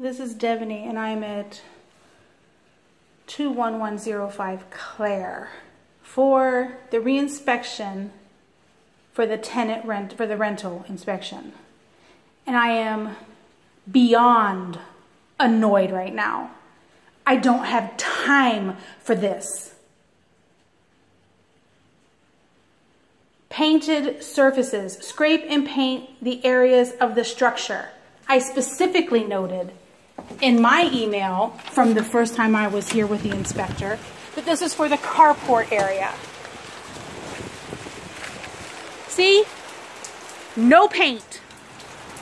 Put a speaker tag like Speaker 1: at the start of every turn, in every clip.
Speaker 1: This is Devaney, and I'm at 21105 Clare for the reinspection for the tenant rent for the rental inspection. And I am beyond annoyed right now. I don't have time for this. Painted surfaces, scrape and paint the areas of the structure. I specifically noted in my email from the first time I was here with the inspector that this is for the carport area. See? No paint.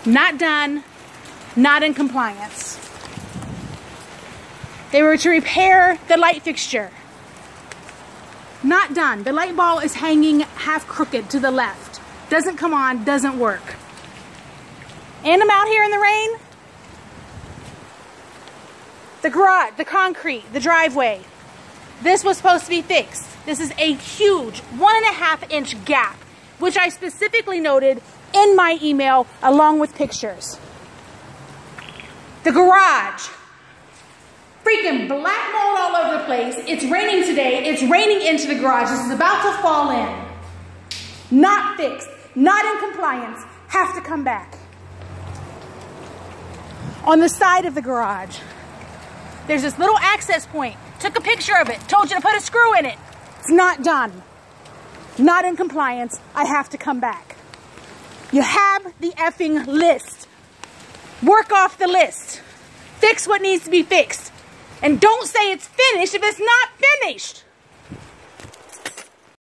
Speaker 1: Not done. Not in compliance. They were to repair the light fixture. Not done. The light ball is hanging half crooked to the left. Doesn't come on, doesn't work. And I'm out here in the rain. The garage, the concrete, the driveway. This was supposed to be fixed. This is a huge one and a half inch gap, which I specifically noted in my email along with pictures. The garage. Freaking black mold all over the place. It's raining today. It's raining into the garage. This is about to fall in. Not fixed. Not in compliance. Have to come back. On the side of the garage. There's this little access point. Took a picture of it. Told you to put a screw in it. It's not done. Not in compliance. I have to come back. You have the effing list. Work off the list. Fix what needs to be fixed. And don't say it's finished if it's not finished.